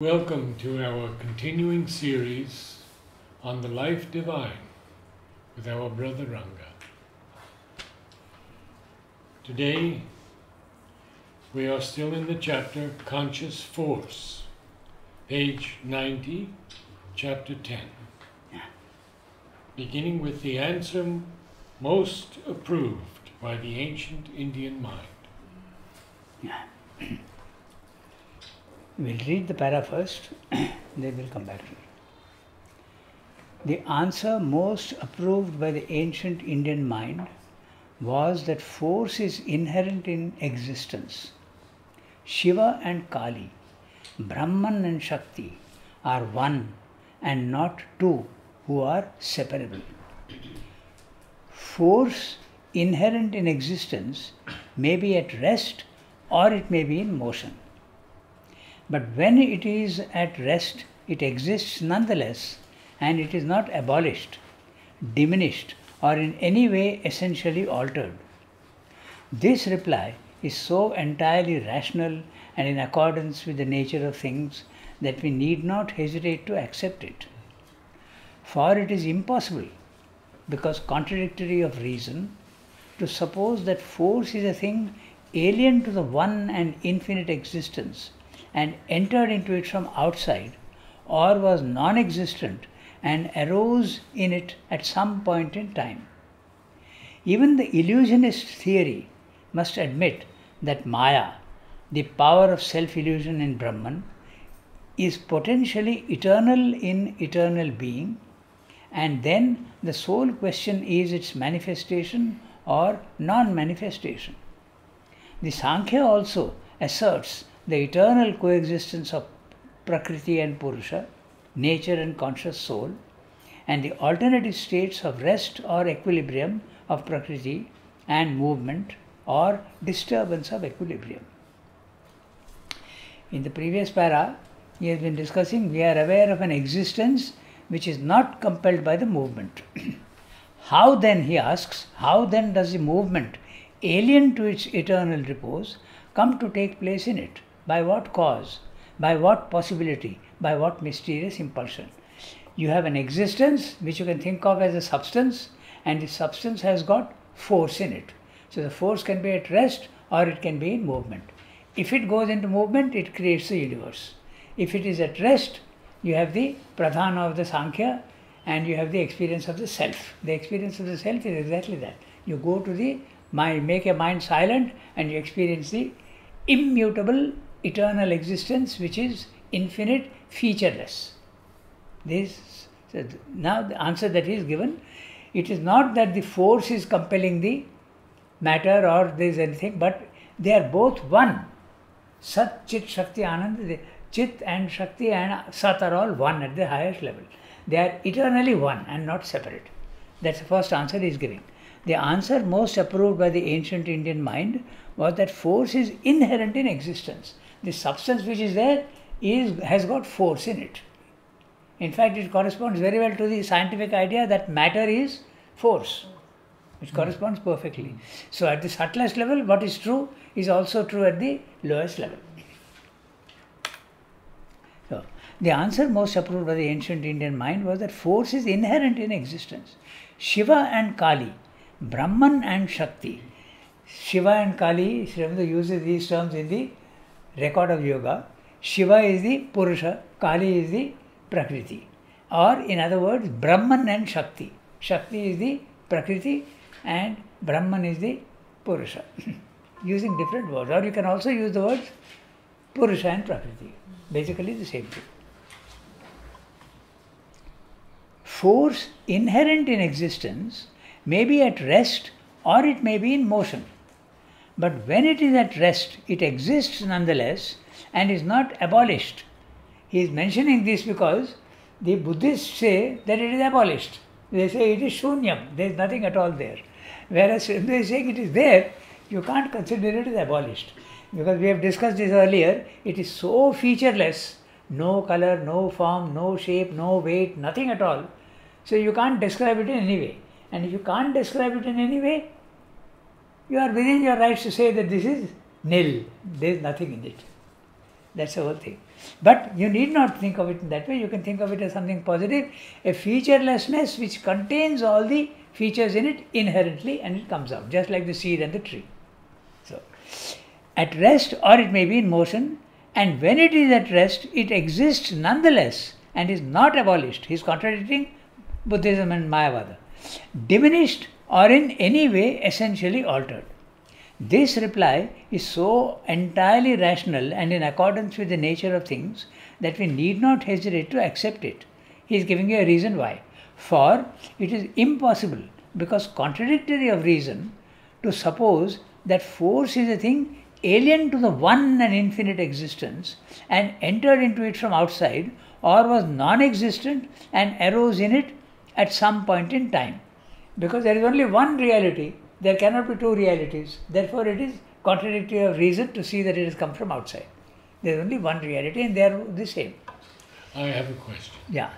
Welcome to our continuing series on the life divine with our brother Ranga. Today we are still in the chapter Conscious Force, page 90, chapter 10, beginning with the answer most approved by the ancient Indian mind. We'll read the para first, then we'll come back to it. The answer most approved by the ancient Indian mind was that force is inherent in existence. Shiva and Kali, Brahman and Shakti are one and not two who are separable. Force inherent in existence may be at rest or it may be in motion. But when it is at rest, it exists nonetheless and it is not abolished, diminished, or in any way essentially altered. This reply is so entirely rational and in accordance with the nature of things that we need not hesitate to accept it. For it is impossible, because contradictory of reason, to suppose that force is a thing alien to the one and infinite existence and entered into it from outside or was non existent and arose in it at some point in time. Even the illusionist theory must admit that Maya, the power of self illusion in Brahman, is potentially eternal in eternal being, and then the sole question is its manifestation or non manifestation. The Sankhya also asserts the eternal coexistence of Prakriti and Purusha, nature and conscious soul, and the alternative states of rest or equilibrium of Prakriti and movement or disturbance of equilibrium. In the previous para, he has been discussing we are aware of an existence which is not compelled by the movement. how then, he asks, how then does the movement, alien to its eternal repose, come to take place in it? By what cause? By what possibility? By what mysterious impulsion? You have an existence which you can think of as a substance, and the substance has got force in it. So the force can be at rest or it can be in movement. If it goes into movement, it creates the universe. If it is at rest, you have the pradhana of the Sankhya and you have the experience of the self. The experience of the self is exactly that. You go to the mind, make your mind silent, and you experience the immutable eternal existence which is infinite, featureless. This now the answer that is given, it is not that the force is compelling the matter or there is anything, but they are both one. Sat, Chit, Shakti, Anand, Chit and Shakti and Sat are all one at the highest level. They are eternally one and not separate. That's the first answer he is giving. The answer most approved by the ancient Indian mind was that force is inherent in existence the substance which is there is has got force in it. In fact, it corresponds very well to the scientific idea that matter is force, which hmm. corresponds perfectly. So, at the subtlest level, what is true is also true at the lowest level. So, the answer most approved by the ancient Indian mind was that force is inherent in existence. Shiva and Kali, Brahman and Shakti. Shiva and Kali, Sri uses these terms in the record of yoga, Shiva is the Purusha, Kali is the Prakriti. Or, in other words, Brahman and Shakti. Shakti is the Prakriti and Brahman is the Purusha. Using different words. Or you can also use the words Purusha and Prakriti. Basically, the same thing. Force inherent in existence may be at rest or it may be in motion. But when it is at rest, it exists nonetheless and is not abolished. He is mentioning this because the Buddhists say that it is abolished. They say it is shunyam, there is nothing at all there. Whereas they say it is there, you can't consider it as abolished. Because we have discussed this earlier, it is so featureless no color, no form, no shape, no weight, nothing at all. So you can't describe it in any way. And if you can't describe it in any way, you are within your rights to say that this is nil, there is nothing in it. That's the whole thing. But you need not think of it in that way. You can think of it as something positive, a featurelessness which contains all the features in it inherently and it comes out, just like the seed and the tree. So, at rest or it may be in motion, and when it is at rest, it exists nonetheless and is not abolished. He is contradicting Buddhism and Mayavada. Diminished or in any way essentially altered. This reply is so entirely rational and in accordance with the nature of things that we need not hesitate to accept it. He is giving you a reason why. For it is impossible, because contradictory of reason, to suppose that force is a thing alien to the one and infinite existence and entered into it from outside or was non existent and arose in it at some point in time. Because there is only one reality there cannot be two realities. Therefore, it is contradictory of reason to see that it has come from outside. There is only one reality and they are the same. I have a question. Yeah.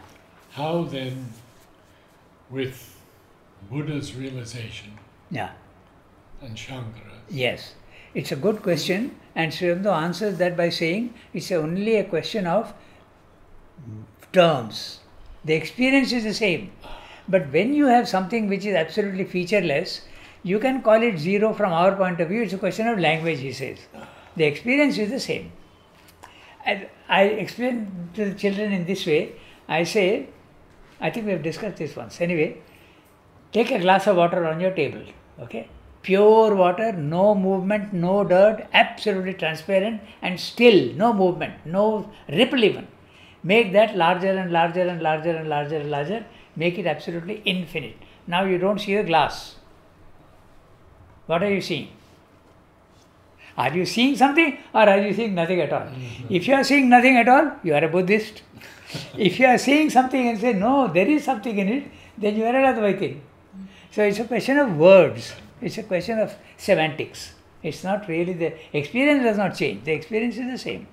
How then, with Buddha's realization Yeah. and Shankara's, Yes. It's a good question, and Sri Aurobindo answers that by saying it's only a question of terms. The experience is the same. But when you have something which is absolutely featureless, you can call it zero from our point of view. It's a question of language, he says. The experience is the same. I, I explain to the children in this way. I say, I think we have discussed this once. Anyway, take a glass of water on your table. Okay? Pure water, no movement, no dirt, absolutely transparent, and still no movement, no ripple even. Make that larger and larger and larger and larger and larger. Make it absolutely infinite. Now you don't see the glass. What are you seeing? Are you seeing something or are you seeing nothing at all? Mm-hmm. If you are seeing nothing at all, you are a Buddhist. if you are seeing something and say, no, there is something in it, then you are an Advaiti. Mm-hmm. So it's a question of words, it's a question of semantics. It's not really the experience does not change, the experience is the same.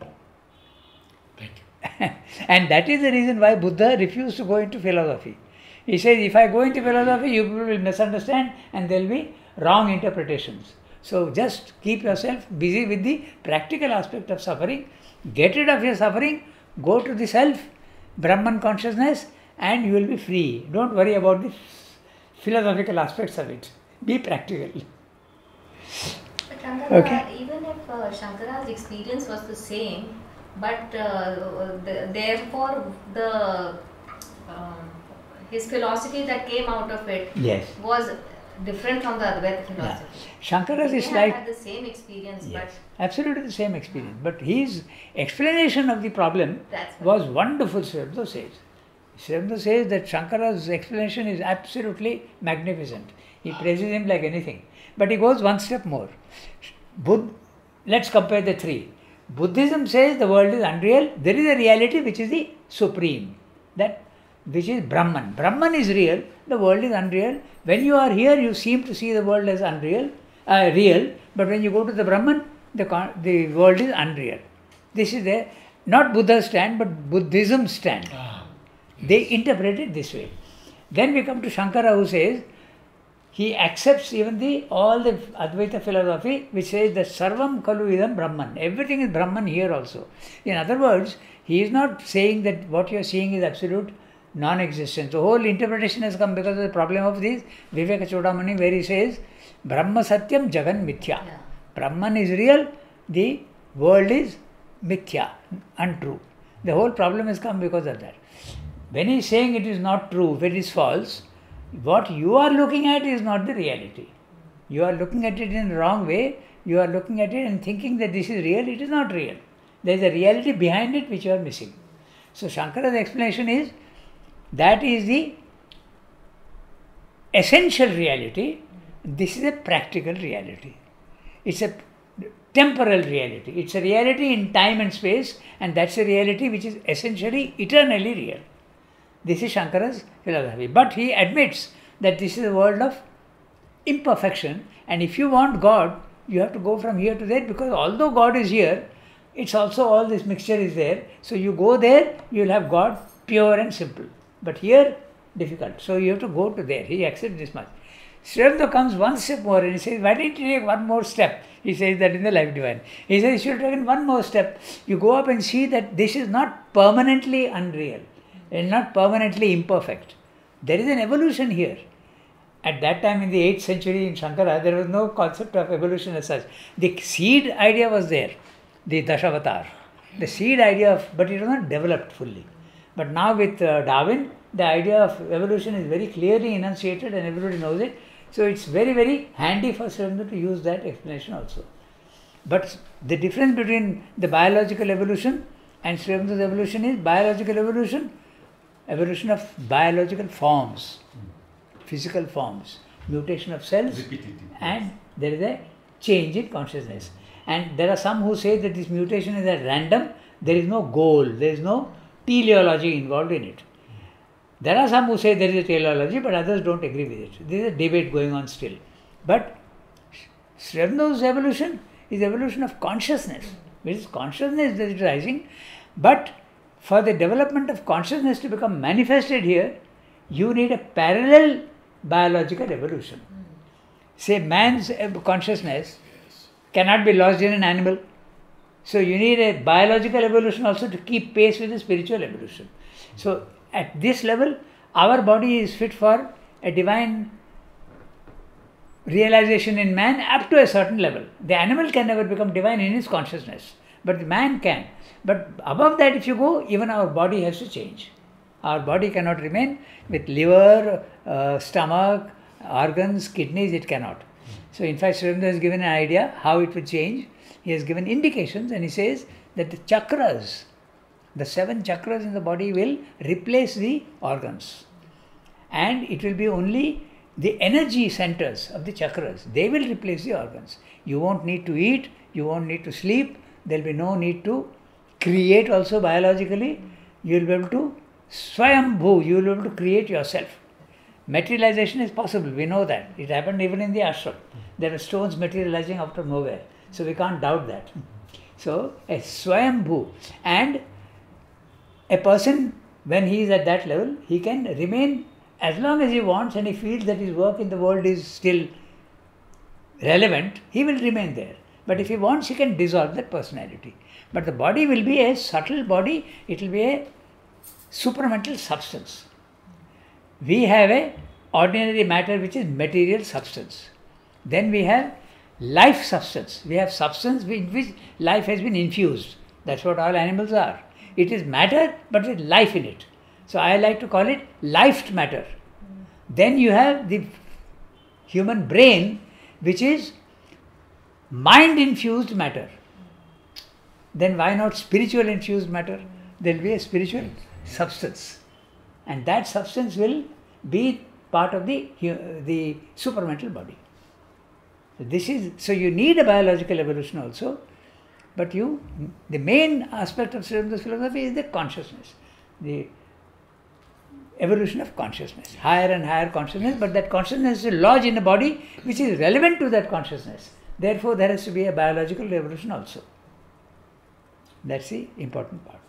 thank you. and that is the reason why Buddha refused to go into philosophy. He says, if I go into philosophy, you will misunderstand and there will be wrong interpretations. So just keep yourself busy with the practical aspect of suffering, get rid of your suffering, go to the self, Brahman consciousness, and you will be free. Don't worry about the philosophical aspects of it. Be practical. But Shankara, Okay. even if uh, Shankara's experience was the same, but uh, the, therefore the um, his philosophy that came out of it Yes. was different from the Advaita philosophy. Yeah. Shankara's is like had the same experience, Yes, absolutely the same experience. But his explanation of the problem was wonderful, Sri says. Sri says that Shankara's explanation is absolutely magnificent. He praises him like anything. But he goes one step more. Let's compare the three. Buddhism says the world is unreal. There is a reality which is the supreme, that which is Brahman. Brahman is real. The world is unreal. When you are here, you seem to see the world as unreal, uh, real. But when you go to the Brahman, the the world is unreal. This is the not Buddha's stand, but Buddhism stand. Ah, They interpret it this way. Then we come to Shankara who says he accepts even the all the Advaita philosophy which says that Sarvam Khalu Idam Brahman. Everything is Brahman here also. In other words, he is not saying that what you are seeing is absolute non-existence. The whole interpretation has come because of the problem of this Viveka Chudamani where he says Brahma Satyam Jagan Mithya. Yeah. Brahman is real, the world is mithya, untrue. The whole problem has come because of that. When he is saying it is not true, when it is false, what you are looking at is not the reality. You are looking at it in the wrong way, you are looking at it and thinking that this is real, it is not real. There is a reality behind it which you are missing. So Shankara's explanation is that is the essential reality, this is a practical reality. It's a temporal reality. It's a reality in time and space, and that's a reality which is essentially eternally real. This is Shankara's philosophy. But he admits that this is a world of imperfection, and if you want God, you have to go from here to there because although God is here, it's also all this mixture is there. So you go there, you'll have God pure and simple. But here, difficult. So you have to go to there. He accepts this much. Aurobindo comes one step more and he says, Why didn't you take one more step? He says that in the Life Divine. He says, You should have taken one more step. You go up and see that this is not permanently unreal and not permanently imperfect. There is an evolution here. At that time in the 8th century in Shankara, there was no concept of evolution as such. The seed idea was there, the Dashavatar. The seed idea of, but it was not developed fully. But now with uh, Darwin, the idea of evolution is very clearly enunciated and everybody knows it. So it's very, very handy for Aurobindo to use that explanation also. But the difference between the biological evolution and Aurobindo's evolution is biological evolution, evolution of biological forms, physical forms, mutation of cells, and there is a change in consciousness. And there are some who say that this mutation is at random, there is no goal, there is no teleology involved in it. There are some who say there is a teleology, but others don't agree with it. There is a debate going on still. But Aurobindo's evolution is evolution of consciousness, which is consciousness that is rising. But for the development of consciousness to become manifested here, you need a parallel biological evolution. Hmm. Say, man's consciousness cannot be lost in an animal. So, you need a biological evolution also to keep pace with the spiritual evolution. So, at this level, our body is fit for a divine realization in man up to a certain level. The animal can never become divine in his consciousness, but the man can. But above that, if you go, even our body has to change. Our body cannot remain with liver, uh, stomach, organs, kidneys, it cannot. So, in fact, Sri has given an idea how it would change. He has given indications and he says that the chakras, the seven chakras in the body will replace the organs. And it will be only the energy centers of the chakras they will replace the organs. You won't need to eat you won't need to sleep there will be no need to create also biologically. You will be able to swayambhu you will be able to create yourself. Materialization is possible we know that. It happened even in the ashram there were stones materializing out of nowhere so we can't doubt that. So a swayambhu and a person when he is at that level he can remain as long as he wants and he feels that his work in the world is still relevant he will remain there. But if he wants he can dissolve that personality. But the body will be a subtle body it will be a supramental substance. We have a ordinary matter which is material substance. Then we have life substance. We have substance in which life has been infused. That's what all animals are. It is matter but with life in it. So i like to call it lifed matter. Then you have the human brain which is mind infused matter. Then why not spiritual infused matter? There will be a spiritual substance. And that substance will be part of the the supramental body this is so you need a biological evolution also but you the main aspect of Sri Aurobindo philosophy is the consciousness the evolution of consciousness higher and higher consciousness but that consciousness is lodged in a body which is relevant to that consciousness. Therefore there has to be a biological evolution also. That's the important part.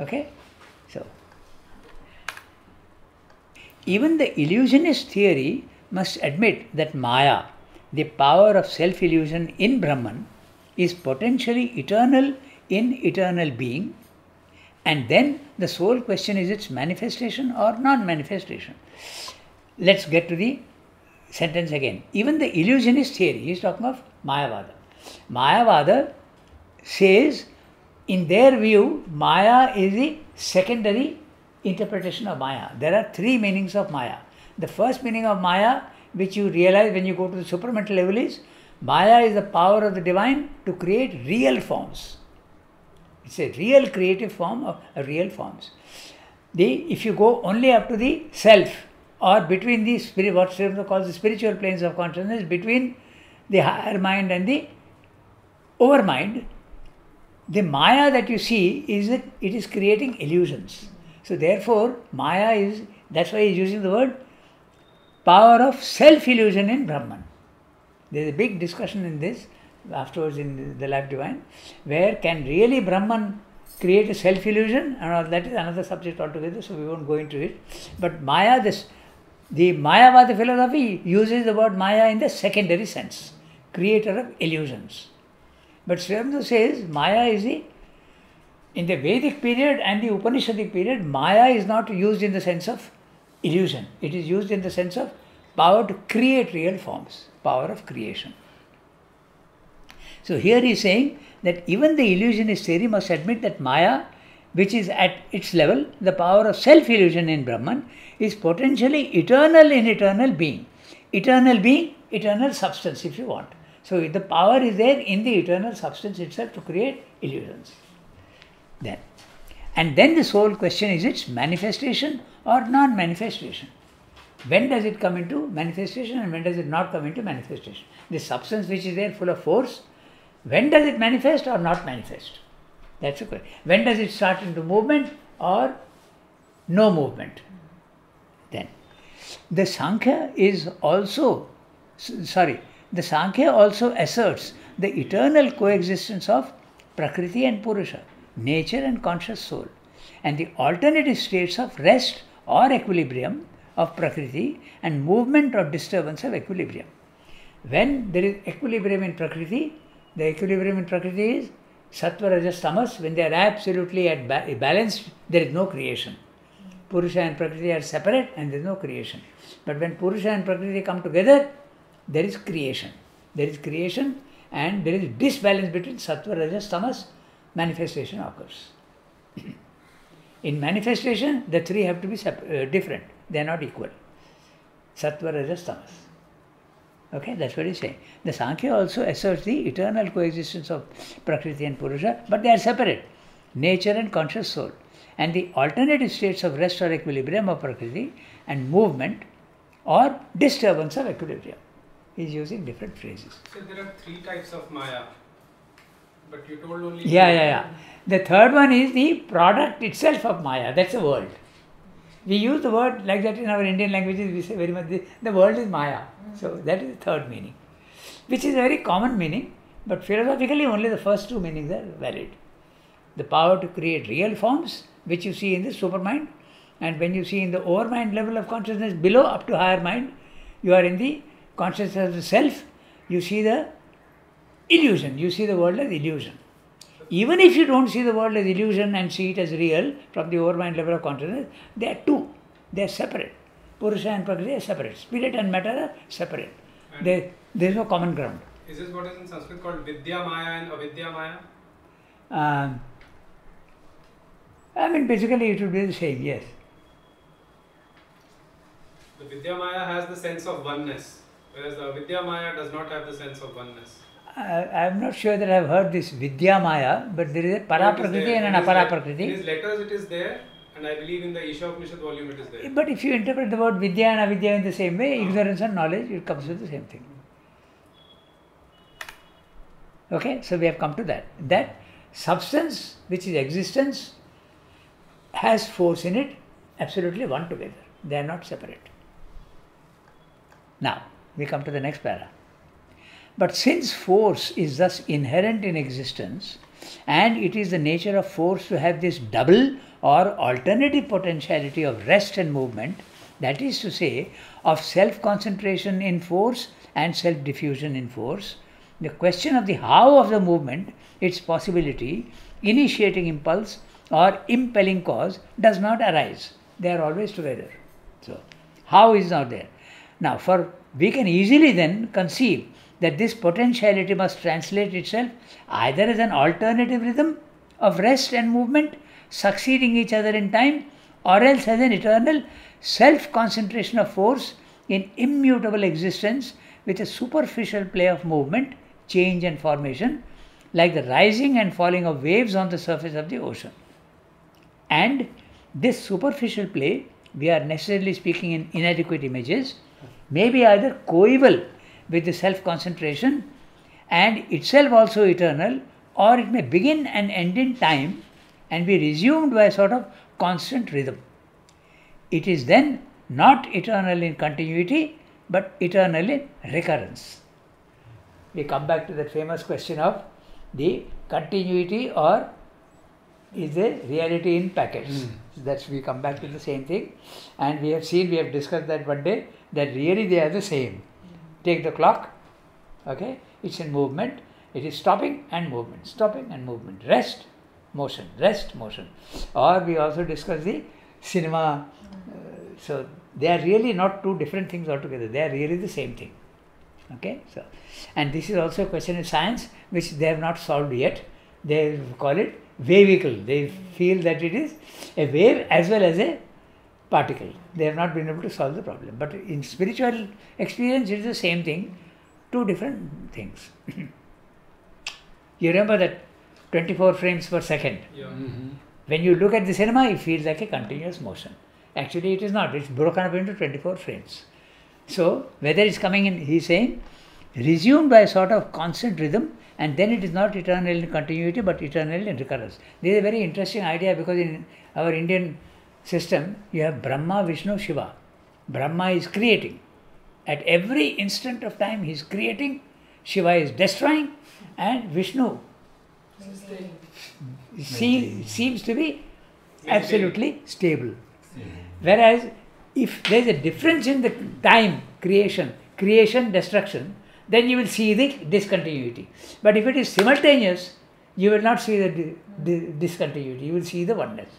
Okay? So even the illusionist theory must admit that Maya, the power of self illusion in Brahman, is potentially eternal in eternal being, and then the sole question is its manifestation or non manifestation. Let's get to the sentence again. Even the illusionist theory, he is talking of Mayavada. Mayavada says, in their view, Maya is the secondary interpretation of Maya. There are three meanings of Maya. The first meaning of Maya, which you realize when you go to the supramental level, is Maya is the power of the divine to create real forms. It's a real creative form of real forms. The if you go only up to the self or between the spirit, what Sri Aurobindo calls the spiritual planes of consciousness, between the higher mind and the overmind, the Maya that you see is it is creating illusions. So therefore, Maya is that's why he's using the word power of self illusion in Brahman. There is a big discussion in this afterwards in the Life Divine, where can really Brahman create a self illusion? And that is another subject altogether, so we won't go into it. But Maya, this The Mayavada philosophy uses the word Maya in the secondary sense, creator of illusions. But Sri Aurobindo says Maya is the in the Vedic period and the Upanishadic period, Maya is not used in the sense of illusion. It is used in the sense of power to create real forms, power of creation. So here he is saying that even the illusionist theory must admit that Maya, which is at its level, the power of self illusion in Brahman, is potentially eternal in eternal being. Eternal being, eternal substance, if you want. So the power is there in the eternal substance itself to create illusions. And then this whole question is its manifestation or non manifestation. When does it come into manifestation and when does it not come into manifestation? The substance which is there full of force, when does it manifest or not manifest? That's the question. When does it start into movement or no movement? Then. The Sankhya is also, sorry, the Sankhya also asserts the eternal coexistence of Prakriti and Purusha, nature and conscious soul, and the alternative states of rest or equilibrium of Prakriti and movement or disturbance of equilibrium. When there is equilibrium in Prakriti, the equilibrium in Prakriti is Sattva, Rajas, Tamas. When they are absolutely at ba- balanced, there is no creation. Purusha and Prakriti are separate and there is no creation. But when Purusha and Prakriti come together, there is creation. There is creation and there is disbalance between Sattva, Rajas, Tamas, manifestation occurs. In manifestation, the three have to be uh, different. They are not equal. Sattva, Rajas, Tamas. Okay, that's what he's saying. The Sankhya also asserts the eternal coexistence of Prakriti and Purusha, but they are separate nature and conscious soul. And the alternative states of rest or equilibrium of Prakriti and movement or disturbance of equilibrium. He's using different phrases. So there are three types of Maya, but you told only. Yeah, yeah, yeah. The third one is the product itself of Maya, that's the world. We use the word like that in our Indian languages, we say very much the, the world is Maya. Hmm. So that is the third meaning, which is a very common meaning, but philosophically only the first two meanings are valid. The power to create real forms, which you see in the supermind, and when you see in the overmind level of consciousness below up to higher mind, you are in the consciousness of the self, you see the illusion, you see the world as illusion. Even if you don't see the world as illusion and see it as real from the overmind level of consciousness, they are two, they are separate. Purusha and Prakriti are separate. Spirit and matter are separate. There, there is no common ground. Is this what is in Sanskrit called Vidya Maya and Avidya Maya? Um, I mean, basically, it would be the same, yes. The Vidya Maya has the sense of oneness, whereas the Avidya Maya does not have the sense of oneness. I, I'm not sure that I've heard this Vidya Maya, but there is a Para It is Prakriti there. and an In his Apara let- In his letters, it is there, and I believe in the Isha Upanishad volume, it is there. But if you interpret the word Vidya and Avidya in the same way, Ah. ignorance and knowledge, it comes to the same thing. Okay, so we have come to that. That substance, which is existence, has force in it, absolutely one together. They are not separate. Now, we come to the next para. But since force is thus inherent in existence, and it is the nature of force to have this double or alternative potentiality of rest and movement, that is to say, of self concentration in force and self diffusion in force, the question of the how of the movement, its possibility, initiating impulse, or impelling cause does not arise. They are always together. So, how is not there? Now, for we can easily then conceive that this potentiality must translate itself either as an alternative rhythm of rest and movement succeeding each other in time, or else as an eternal self concentration of force in immutable existence with a superficial play of movement, change, and formation, like the rising and falling of waves on the surface of the ocean. And this superficial play, we are necessarily speaking in inadequate images, may be either coeval with the self concentration and itself also eternal, or it may begin and end in time and be resumed by a sort of constant rhythm. It is then not eternal in continuity but eternal in recurrence. We come back to that famous question of the continuity or is a reality in packets. Hmm. So That's we come back to the same thing, and we have seen we have discussed that one day that really they are the same. Take the clock, okay? It's in movement. It is stopping and movement, stopping and movement. Rest, motion, rest, motion. Or we also discuss the cinema. Uh, so they are really not two different things altogether. They are really the same thing. Okay, so and this is also a question of science which they have not solved yet. They call it wavicle. They feel that it is a wave as well as a particle. They have not been able to solve the problem. But in spiritual experience, it is the same thing, two different things. you remember that 24 frames per second. Yeah. Mm-hmm. When you look at the cinema, it feels like a continuous motion. Actually, it is not. It's broken up into 24 frames. So, whether it's coming in, he's saying, resumed by a sort of constant rhythm, and then it is not eternal in continuity but eternal in recurrence. This is a very interesting idea because in our Indian system, you have Brahma, Vishnu, Shiva. Brahma is creating. At every instant of time, he is creating, Shiva is destroying, and Vishnu see, seems to be absolutely stable. Whereas, if there is a difference in the time creation, creation, destruction, then you will see the discontinuity. But if it is simultaneous, you will not see the, di- discontinuity, you will see the oneness,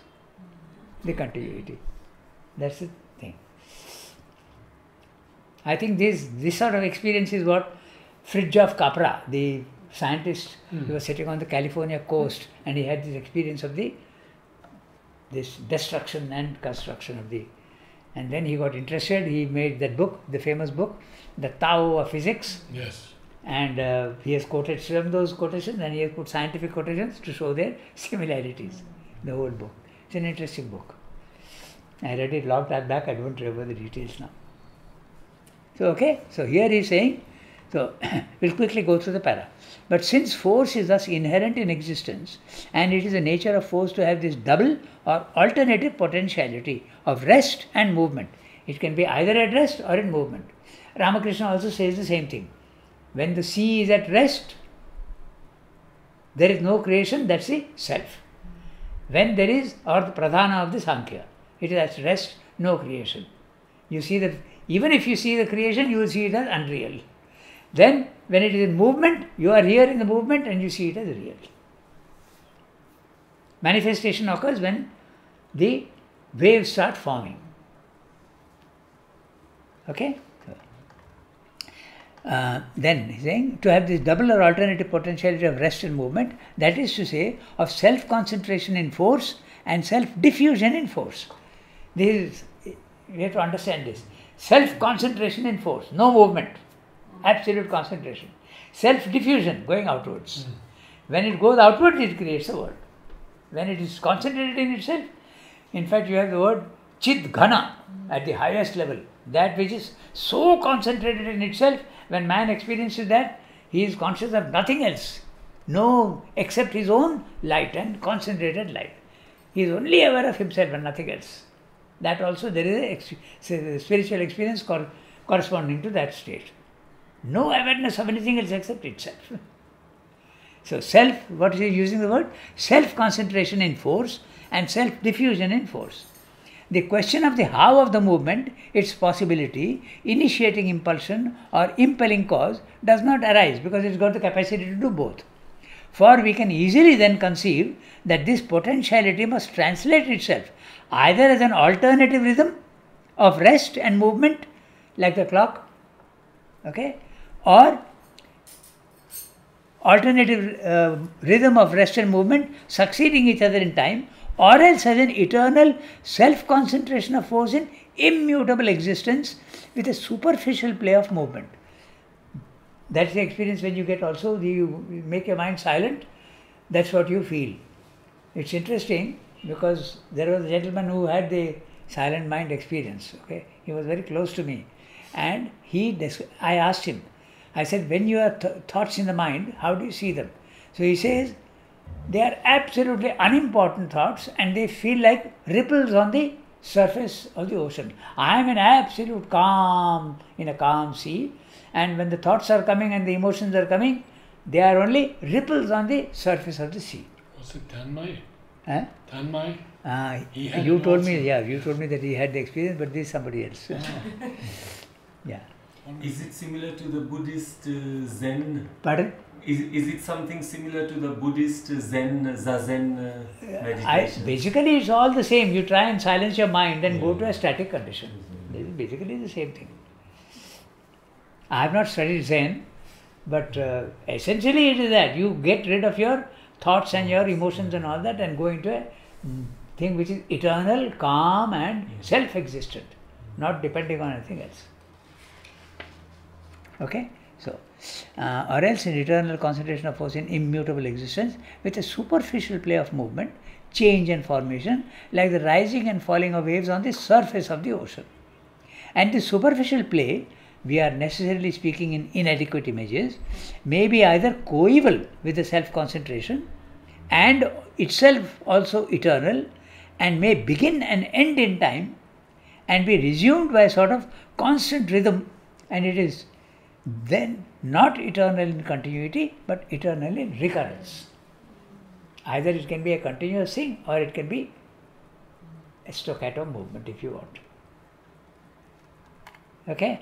the continuity. That's the thing. I think this, this sort of experience is what Fritjof Capra, the scientist, he was sitting on the California coast and he had this experience of the this destruction and construction of the and then he got interested he made that book the famous book the tao of physics Yes. and uh, he has quoted some of those quotations and he has put scientific quotations to show their similarities the whole book it's an interesting book. I read it long time back. I don't remember the details now. So okay. So here he's saying so we'll quickly go through the para. But since force is thus inherent in existence and it is the nature of force to have this double or alternative potentiality of rest and movement it can be either at rest or in movement. Ramakrishna also says the same thing. When the sea is at rest there is no creation that's the self when there is or the pradhana of the sankhya it is at rest no creation. You see that even if you see the creation you will see it as unreal. Then when it is in movement you are here in the movement and you see it as real. Manifestation occurs when the waves start forming. Okay uh, then he's saying to have this double or alternative potentiality of rest and movement, that is to say, of self concentration in force and self diffusion in force. This is, we have to understand this. Self concentration in force, no movement, absolute concentration. Self diffusion, going outwards. When it goes outwards, it creates a world. When it is concentrated in itself, in fact, you have the word chid ghana at the highest level. That which is so concentrated in itself, when man experiences that, he is conscious of nothing else. No, except his own light and concentrated light. He is only aware of himself and nothing else. That also there is a spiritual experience cor- corresponding to that state. No awareness of anything else except itself. So self, what is he using the word? Self concentration in force and self diffusion in force. The question of the how of the movement, its possibility, initiating impulsion or impelling cause does not arise because it's got the capacity to do both. For we can easily then conceive that this potentiality must translate itself either as an alternative rhythm of rest and movement, like the clock, okay, or alternative uh, rhythm of rest and movement succeeding each other in time, or else as an eternal self concentration of force in immutable existence with a superficial play of movement. That's the experience when you get also, the, you make your mind silent, that's what you feel. It's interesting because there was a gentleman who had the silent mind experience, okay? He was very close to me. And he, I asked him, I said, when you have th- thoughts in the mind, how do you see them? So he says, they are absolutely unimportant thoughts and they feel like ripples on the surface of the ocean. I am in absolute calm, in a calm sea, and when the thoughts are coming and the emotions are coming, they are only ripples on the surface of the sea. Was it Tanmay? Huh? Tanmay? Uh, He you it told me, yeah, you told me that he had the experience, but this is somebody else. yeah. Is it similar to the Buddhist uh, Zen? Pardon? Is, is it something similar to the Buddhist Zen, Zazen uh, meditation? I, basically, it's all the same. You try and silence your mind and go to a static condition. This is basically the same thing. I have not studied Zen, but uh, essentially it is that you get rid of your thoughts and your emotions and all that and go into a mm, thing which is eternal, calm, and self existent, not depending on anything else. Okay? So, uh, or else in eternal concentration of force in immutable existence with a superficial play of movement, change and formation, like the rising and falling of waves on the surface of the ocean. And the superficial play, we are necessarily speaking in inadequate images, may be either coeval with the self concentration and itself also eternal, and may begin and end in time and be resumed by a sort of constant rhythm, and it is then not eternal in continuity but eternal in recurrence. Either it can be a continuous thing or it can be a staccato movement if you want. Okay?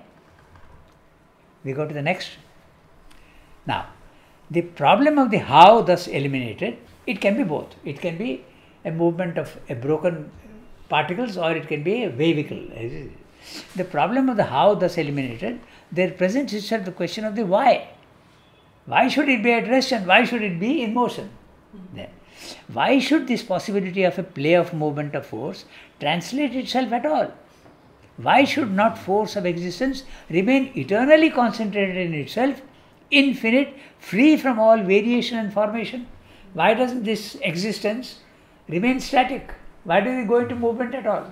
We go to the next. Now, the problem of the how thus eliminated, it can be both. It can be a movement of a broken particles or it can be a wavicle. The problem of the how thus eliminated, there presents itself the question of the why. Why should it be at rest and why should it be in motion? Then, why should this possibility of a play of movement of force translate itself at all? Why should not force of existence remain eternally concentrated in itself, infinite, free from all variation and formation? Why doesn't this existence remain static? Why does it go into movement at all?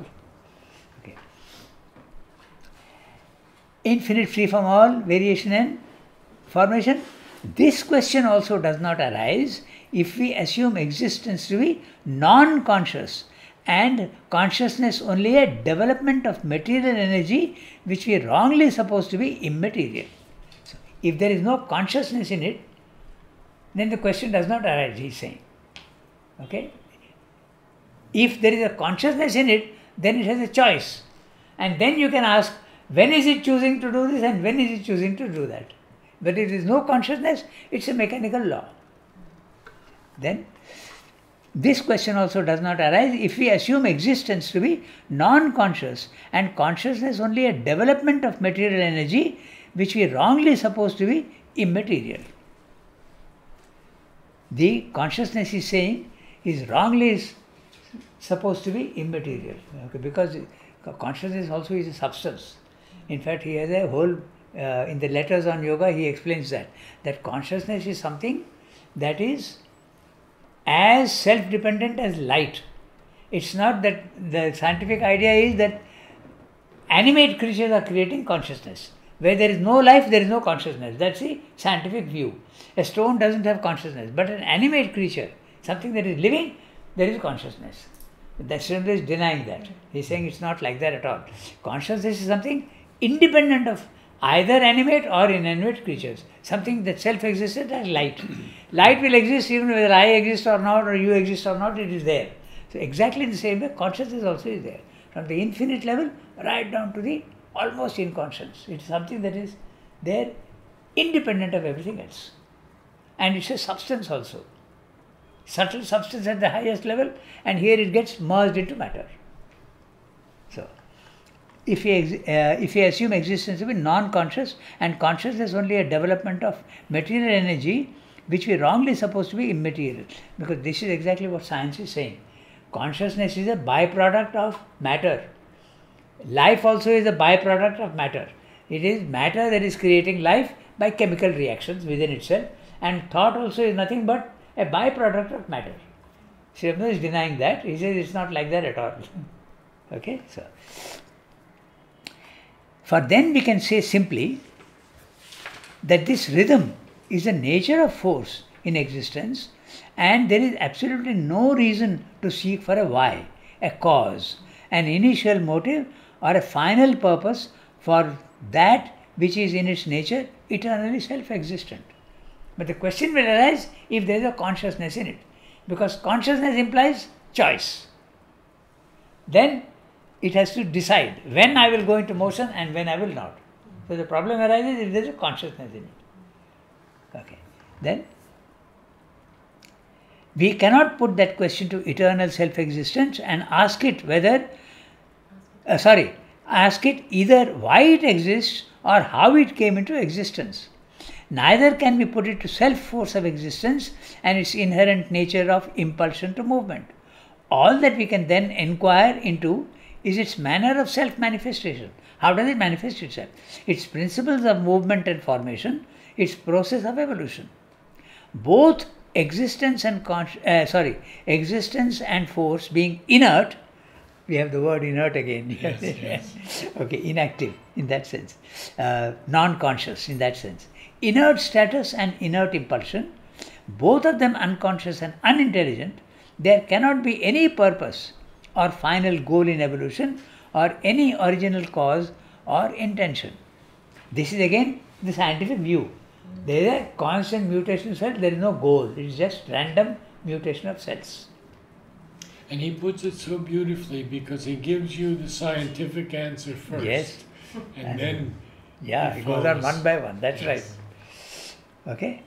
Infinite, free from all variation and formation? This question also does not arise if we assume existence to be non conscious and consciousness only a development of material energy which we wrongly suppose to be immaterial. So, if there is no consciousness in it, then the question does not arise, he is saying. Okay? If there is a consciousness in it, then it has a choice. And then you can ask, when is it choosing to do this and when is it choosing to do that? But there is no consciousness, it's a mechanical law. Then, this question also does not arise if we assume existence to be non conscious and consciousness only a development of material energy which we wrongly suppose to be immaterial. The consciousness is saying is wrongly supposed to be immaterial okay, because consciousness also is a substance. In fact, he has a whole uh, in the letters on yoga he explains that that consciousness is something that is as self dependent as light. It's not that the scientific idea is that animate creatures are creating consciousness. Where there is no life, there is no consciousness. That's the scientific view. A stone doesn't have consciousness, but an animate creature, something that is living, there is consciousness. Dashrandra is denying that. He's saying it's not like that at all. Consciousness is something independent of either animate or inanimate creatures, something that self existent as light. light will exist even whether I exist or not, or you exist or not, it is there. So, exactly the same way, consciousness also is there. From the infinite level right down to the almost inconscious. It's something that is there independent of everything else. And it's a substance also. Subtle substance at the highest level, and here it gets merged into matter. If we, uh, if assume existence to be non conscious and consciousness only a development of material energy which we wrongly suppose to be immaterial, because this is exactly what science is saying. Consciousness is a byproduct of matter. Life also is a byproduct of matter. It is matter that is creating life by chemical reactions within itself, and thought also is nothing but a byproduct of matter. Sri is denying that. He says it's not like that at all. okay, so. For then we can say simply that this rhythm is the nature of force in existence and there is absolutely no reason to seek for a why, a cause, an initial motive or a final purpose for that which is in its nature eternally self existent. But the question will arise if there is a consciousness in it. Because consciousness implies choice. Then it has to decide when I will go into motion and when I will not. So the problem arises if there is a consciousness in it. Okay. Then we cannot put that question to eternal self existence and ask it whether, uh, sorry, ask it either why it exists or how it came into existence. Neither can we put it to self force of existence and its inherent nature of impulsion to movement. All that we can then inquire into is its manner of self manifestation. How does it manifest itself? Its principles of movement and formation, its process of evolution. Both existence and uh, sorry, existence and force being inert, we have the word inert again. Yes, yes. okay, inactive in that sense, uh, non-conscious in that sense. Inert status and inert impulsion, both of them unconscious and unintelligent, there cannot be any purpose or final goal in evolution or any original cause or intention. This is again the scientific view. There is a constant mutation of cells, there is no goal, it is just random mutation of cells. And he puts it so beautifully because he gives you the scientific answer first. Yes. And, And then Yeah, It it goes on one by one, that's Yes. right. Okay?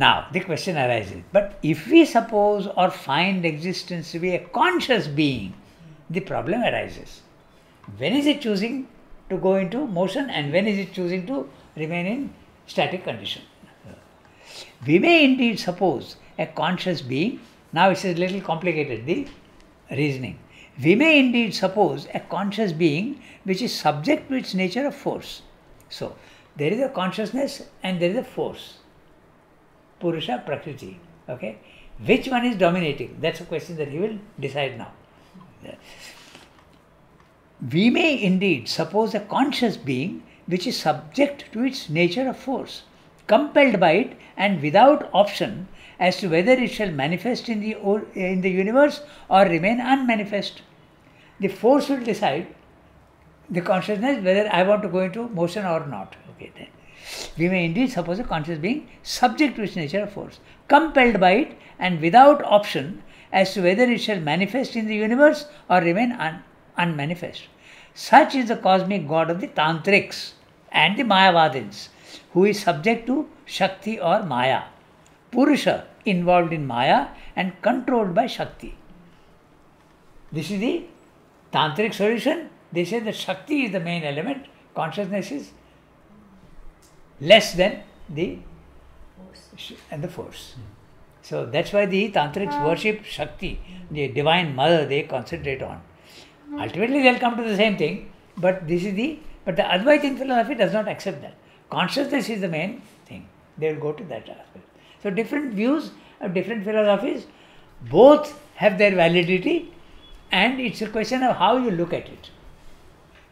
Now the question arises but if we suppose or find existence to be a conscious being, the problem arises. When is it choosing to go into motion and when is it choosing to remain in static condition? We may indeed suppose a conscious being, now it is a little complicated, the reasoning. We may indeed suppose a conscious being which is subject to its nature of force. So, there is a consciousness and there is a force. Purusha, Prakriti. Okay? Which one is dominating? That's a question that he will decide now. We may indeed suppose a conscious being which is subject to its nature of force, compelled by it and without option as to whether it shall manifest in the, in the universe or remain unmanifest. The force will decide the consciousness whether I want to go into motion or not. Okay, then. We may indeed suppose a conscious being subject to its nature of force, compelled by it and without option as to whether it shall manifest in the universe or remain un- unmanifest. Such is the cosmic god of the Tantrics and the Mayavadins, who is subject to Shakti or Maya, Purusha involved in Maya and controlled by Shakti. This is the tantric solution. They say that Shakti is the main element, consciousness is less than the force. and the force. So that's why the tantrics ah. worship Shakti, the divine mother they concentrate on. Hmm. Ultimately they'll come to the same thing, but this is the but the Advaitin philosophy does not accept that. Consciousness is the main thing. They will go to that aspect. So different views of different philosophies, both have their validity, and it's a question of how you look at it.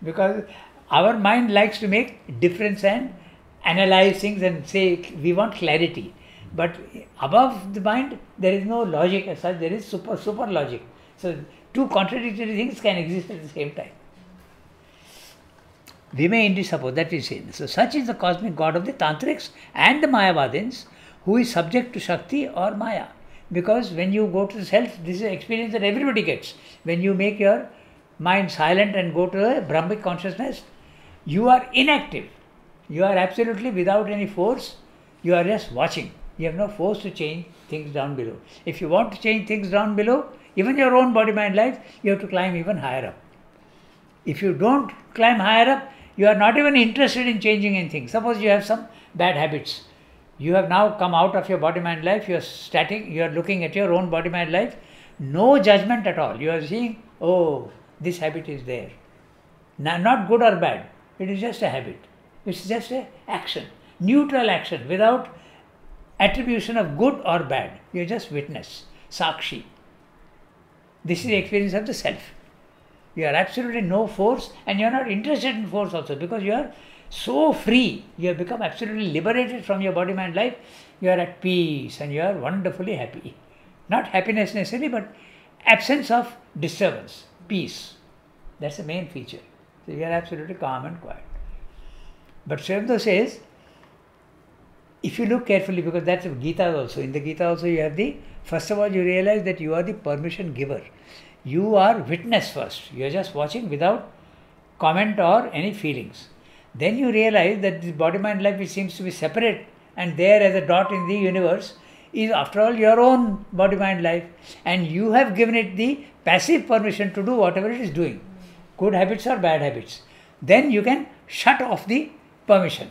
Because our mind likes to make difference and analyze things and say we want clarity. But above the mind, there is no logic as such, there is super super logic. So two contradictory things can exist at the same time. We may indeed suppose that is seen. So such is the cosmic god of the Tantrics and the Mayavadins, who is subject to Shakti or Maya. Because when you go to the self, this is an experience that everybody gets. When you make your mind silent and go to a Brahmic consciousness, you are inactive. You are absolutely without any force. You are just watching. You have no force to change things down below. If you want to change things down below, even your own body mind life, you have to climb even higher up. If you don't climb higher up, you are not even interested in changing anything. Suppose you have some bad habits. You have now come out of your body mind life, you are static, you are looking at your own body mind life, no judgment at all. You are seeing, oh, this habit is there. Now, not good or bad, it is just a habit. It's just a action, neutral action without attribution of good or bad. You are just witness, sakshi. This is the experience of the self. You are absolutely no force and you are not interested in force also because you are so free. You have become absolutely liberated from your body mind life. You are at peace and you are wonderfully happy. Not happiness necessarily, but absence of disturbance, peace. That's the main feature. So you are absolutely calm and quiet. But Sri says, if you look carefully, because that's Gita also, in the Gita also you have the First of all, you realize that you are the permission giver. You are witness first. You are just watching without comment or any feelings. Then you realize that this body mind life, which seems to be separate and there as a dot in the universe, is after all your own body mind life. And you have given it the passive permission to do whatever it is doing good habits or bad habits. Then you can shut off the permission.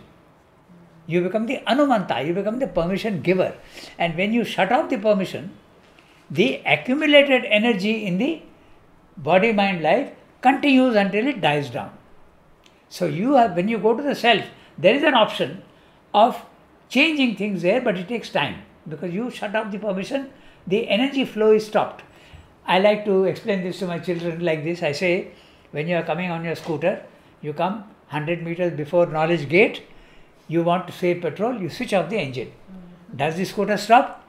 You become the Anumanta, you become the permission giver. And when you shut off the permission, the accumulated energy in the body mind life continues until it dies down. So you have when you go to the self, there is an option of changing things there, but it takes time because you shut off the permission, the energy flow is stopped. I like to explain this to my children like this. I say, when you are coming on your scooter, you come 100 meters before knowledge gate, you want to save petrol, you switch off the engine. Does the scooter stop?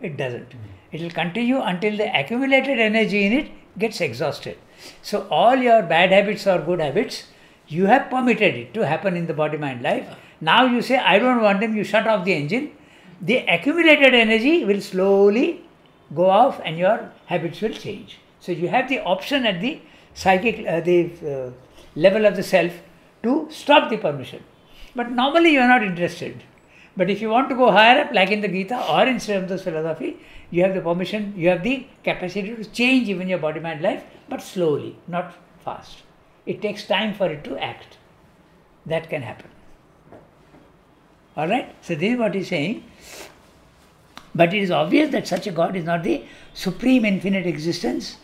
It doesn't. It will continue until the accumulated energy in it gets exhausted. So, all your bad habits or good habits, you have permitted it to happen in the body mind life. Now you say, I don't want them, you shut off the engine. The accumulated energy will slowly go off and your habits will change. So, you have the option at the psychic, uh, the uh, level of the self to stop the permission. But normally you are not interested. But if you want to go higher up, like in the Gita or in Sri Aurobindo philosophy, you have the permission, you have the capacity to change even your body mind life, but slowly, not fast. It takes time for it to act. That can happen. Alright? So, this is what he's saying. But it is obvious that such a God is not the supreme infinite existence.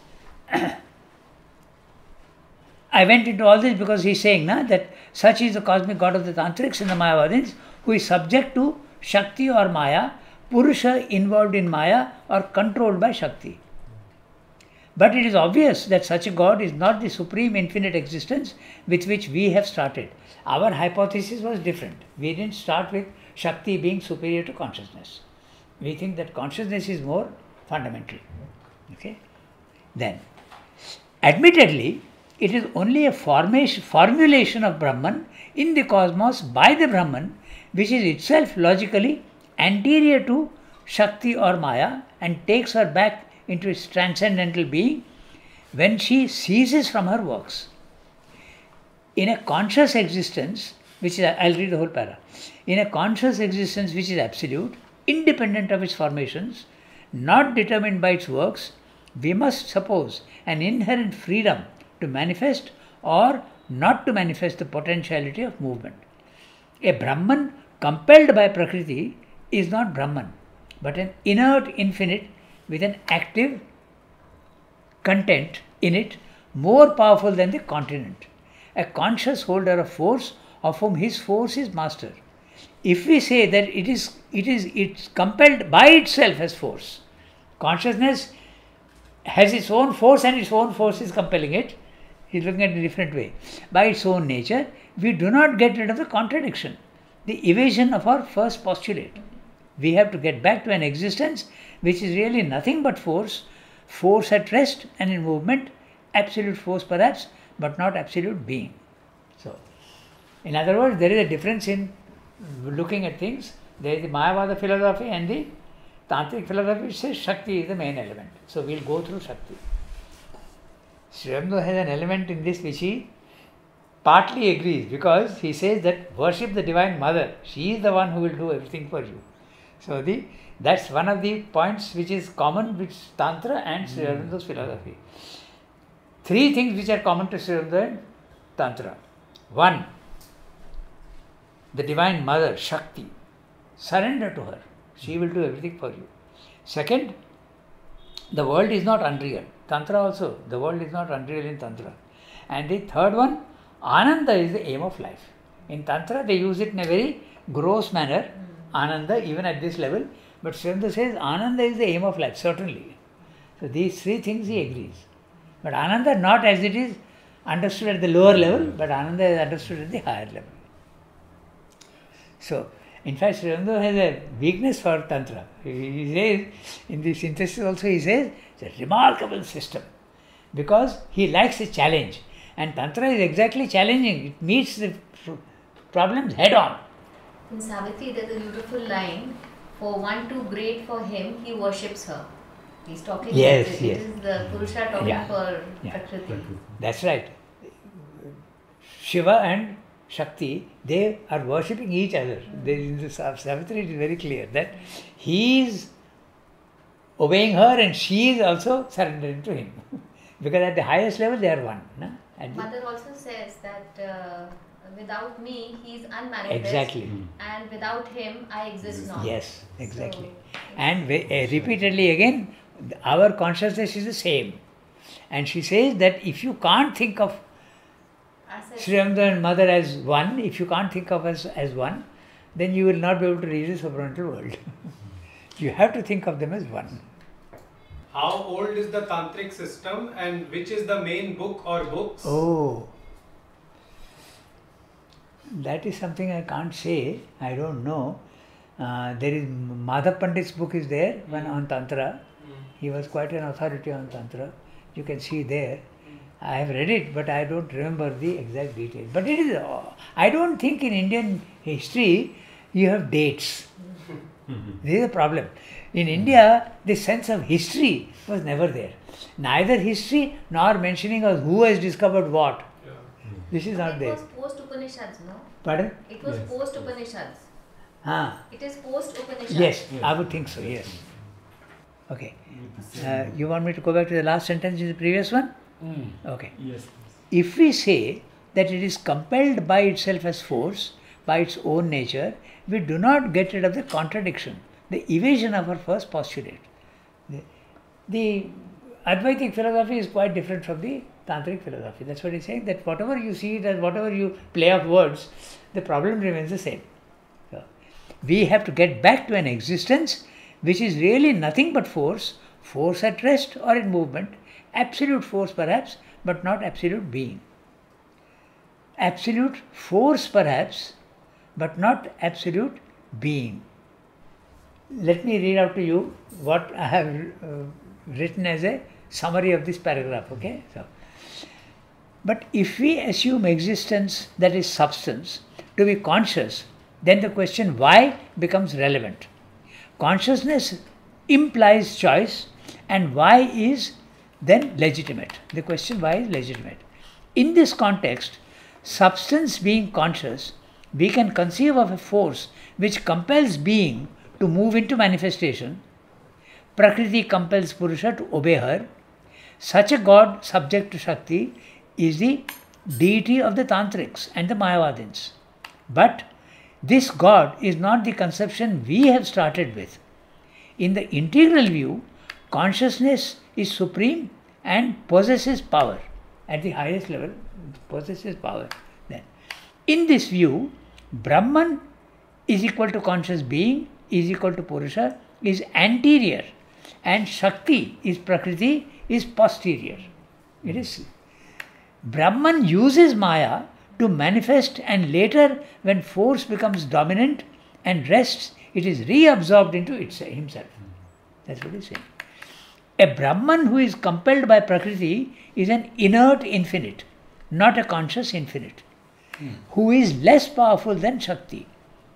I went into all this because he's saying na, that such is the cosmic God of the Tantrics and the Mayavadins who is subject to Shakti or Maya, Purusha involved in Maya or controlled by Shakti. But it is obvious that such a God is not the supreme infinite existence with which we have started. Our hypothesis was different. We didn't start with Shakti being superior to consciousness. We think that consciousness is more fundamental. Okay? Then, admittedly, it is only a formation, formulation of Brahman in the cosmos by the Brahman, which is itself logically anterior to Shakti or Maya and takes her back into its transcendental being when she ceases from her works. In a conscious existence, which is, I'll read the whole para, in a conscious existence which is absolute, independent of its formations, not determined by its works, we must suppose an inherent freedom to manifest or not to manifest the potentiality of movement. A Brahman compelled by Prakriti is not Brahman, but an inert infinite with an active content in it more powerful than the continent. A conscious holder of force of whom his force is master. If we say that it is it is it's compelled by itself as force, consciousness has its own force and its own force is compelling it, He's looking at it a different way. By its own nature, we do not get rid of the contradiction, the evasion of our first postulate. We have to get back to an existence which is really nothing but force, force at rest and in movement, absolute force perhaps, but not absolute being. So, in other words, there is a difference in looking at things. There is the Mayavada philosophy and the Tantric philosophy which says Shakti is the main element. So, we will go through Shakti. Sri Aurobindo has an element in this which he partly agrees because he says that worship the Divine Mother. She is the one who will do everything for you. So the that's one of the points which is common with Tantra and hmm. Sri Aurobindo's philosophy. Three things which are common to Sri Aurobindo and Tantra. One, the Divine Mother, Shakti. Surrender to her. She hmm. will do everything for you. Second, the world is not unreal. Tantra also, the world is not unreal in Tantra. And the third one, Ananda is the aim of life. In Tantra, they use it in a very gross manner, hmm. Ananda, even at this level. But Sri Aurobindo says Ananda is the aim of life, certainly. So these three things he agrees. But Ananda not as it is understood at the lower level, but Ananda is understood at the higher level. So, in fact, Sri Aurobindo has a weakness for Tantra. He says, in the synthesis also, he says, it's a remarkable system because he likes a challenge. And Tantra is exactly challenging, it meets the problems head on. In Savitri, there's a beautiful line for one too great for him, he worships her. He's talking. Yes, it, yes. It is the Purusha talking Yeah. for Yeah. Prakriti. That's right. Shiva and Shakti, they are worshipping each other. There in the Sa- Savitri, it is very clear that he is obeying her and she is also surrendering to him. because at the highest level, they are one. No? At the- Mother also says that uh, without me, he is unmanifest. exactly. And without him, I exist not. Yes, exactly. So, And ve- uh, repeatedly again, our consciousness is the same. And she says that if you can't think of I said, Sri Ramda and Mother as one, if you can't think of us as one, then you will not be able to reach the supramental world. you have to think of them as one. How old is the tantric system and which is the main book or books? Oh, that is something I can't say. I don't know. Uh, there is Madhav Pandit's book is there, one on Tantra. He was quite an authority on Tantra. You can see there. I have read it, but I don't remember the exact detail. But it is. uh, I don't think in Indian history you have dates. This is a problem. In India, the sense of history was never there. Neither history nor mentioning of who has discovered what. Yeah. This is not it there. It was post Upanishads, no? Pardon? It was Yes. post Upanishads. Ah, It is post Upanishads. yes, Yes. I would think so, yes. Okay. Uh, you want me to go back to the last sentence in the previous one? Mm. Okay. yes. If we say that it is compelled by itself as force, by its own nature, we do not get rid of the contradiction, the evasion of our first postulate. The, the Advaitic philosophy is quite different from the Tantric philosophy. That's what he's saying, that whatever you see it as, whatever you play of words, the problem remains the same. So, we have to get back to an existence which is really nothing but force, force at rest or in movement, absolute force perhaps, but not absolute being. Absolute force perhaps, but not absolute being. Let me read out to you what I have uh, written as a summary of this paragraph, okay? So, but if we assume existence that is substance to be conscious, then the question why becomes relevant. Consciousness implies choice, and why is then legitimate. The question why is legitimate. In this context, substance being conscious, we can conceive of a force which compels being to move into manifestation. Prakriti compels Purusha to obey her. Such a god subject to Shakti is the deity of the Tantrics and the Mayavadins. But this god is not the conception we have started with. In the integral view, consciousness is supreme and possesses power. At the highest level, possesses power. Then, in this view, Brahman is equal to conscious being, is equal to Purusha, is anterior, and Shakti is Prakriti, is posterior. It is Brahman uses Maya to manifest, and later, when force becomes dominant and rests, it is reabsorbed into itself, himself. That's what he's saying. A Brahman who is compelled by Prakriti is an inert infinite, not a conscious infinite, who is less powerful than Shakti.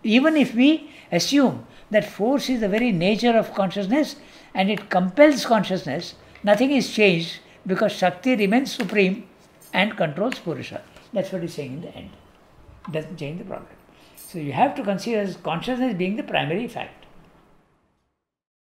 Even if we assume that force is the very nature of consciousness and it compels consciousness, nothing is changed because Shakti remains supreme and controls Purusha. That's what he's saying in the end. Doesn't change the problem. So you have to consider consciousness being the primary fact.